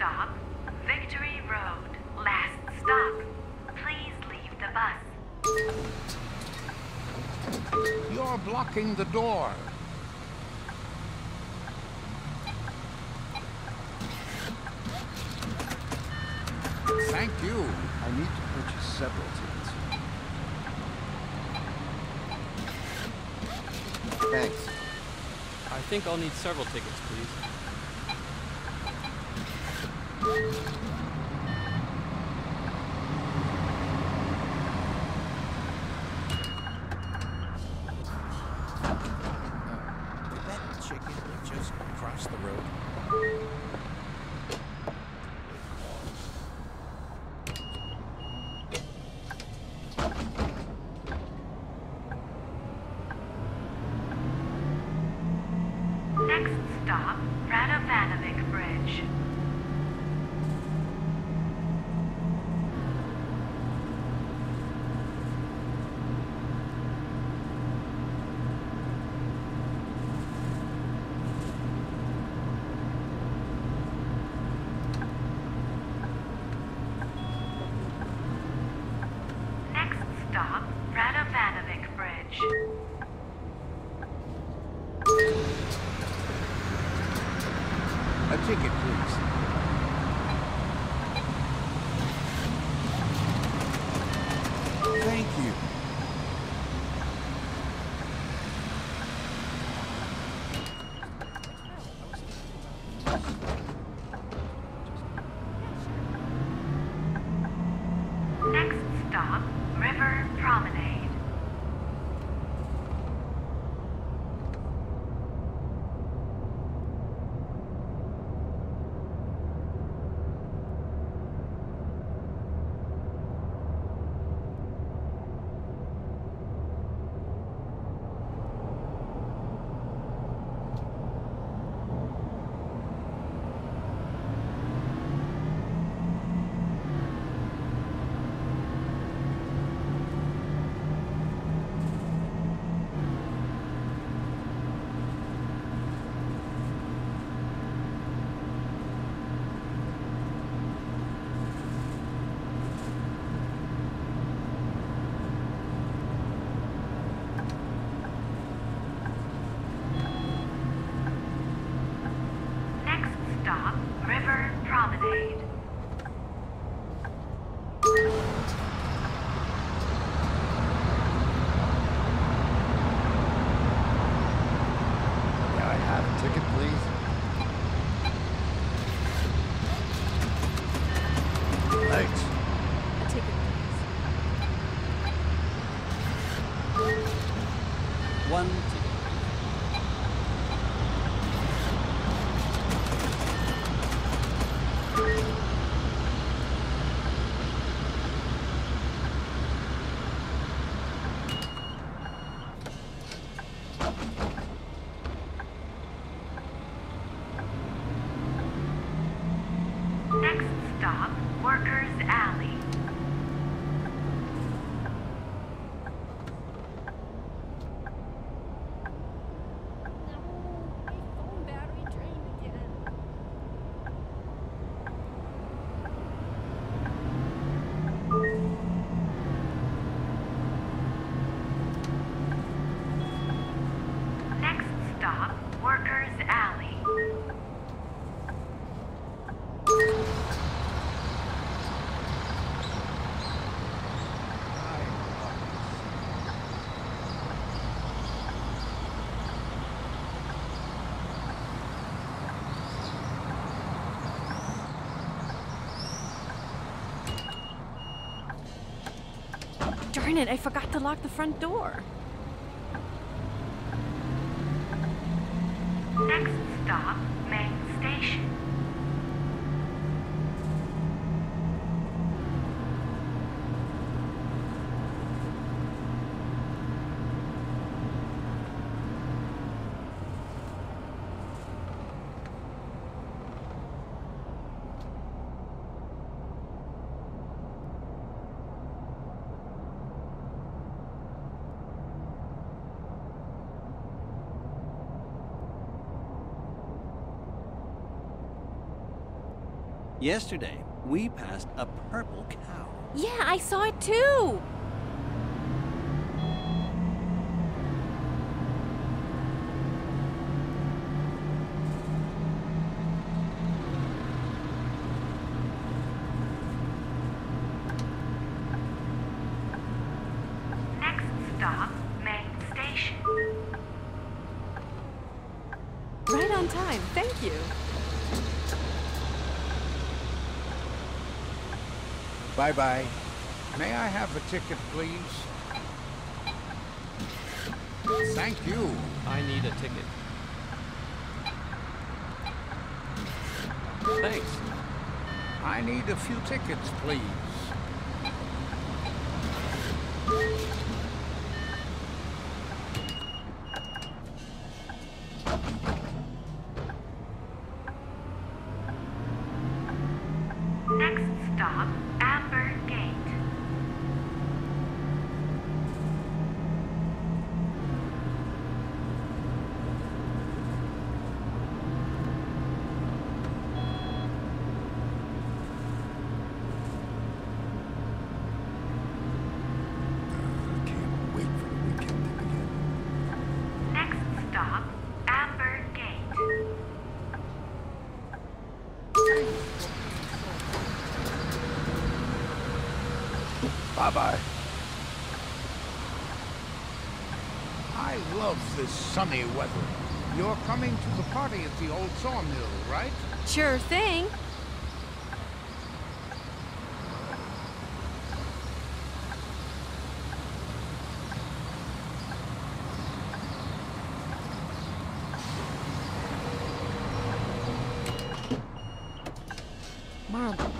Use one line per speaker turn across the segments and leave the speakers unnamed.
stop, Victory Road. Last stop. Please leave the bus. You're blocking the door. Thank you.
I need to purchase several tickets. Thanks.
I think I'll need several tickets, please.
Thank you.
Ticket, please? Thanks.
A ticket, please.
One ticket, please.
Next stop, Workers Alley.
No, my phone battery drained again.
Next stop, Workers Alley.
Darn it, I forgot to lock the front door.
Next stop,
Yesterday, we passed a purple cow.
Yeah, I saw it too. Right on time, thank you.
Bye-bye. May I have a ticket, please? Thank you.
I need a ticket. Thanks.
I need a few tickets, please.
Amber
Bye-bye. I love this sunny weather. You're coming to the party at the old sawmill, right?
Sure thing. Marbles.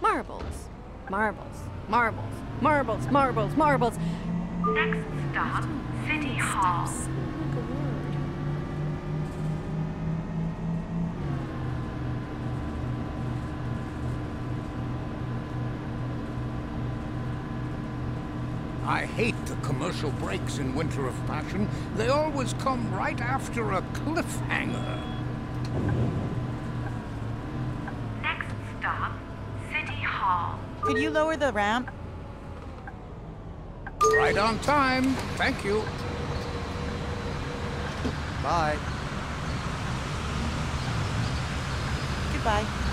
Marbles. Marbles. Marbles. Marbles. Marbles. Marbles.
Next stop, City Hall.
Sound like a word.
I hate the commercial breaks in Winter of Passion. They always come right after a cliffhanger.
Next stop, City Hall.
Could you lower the ramp?
Right on time. Thank you.
Bye.
Goodbye.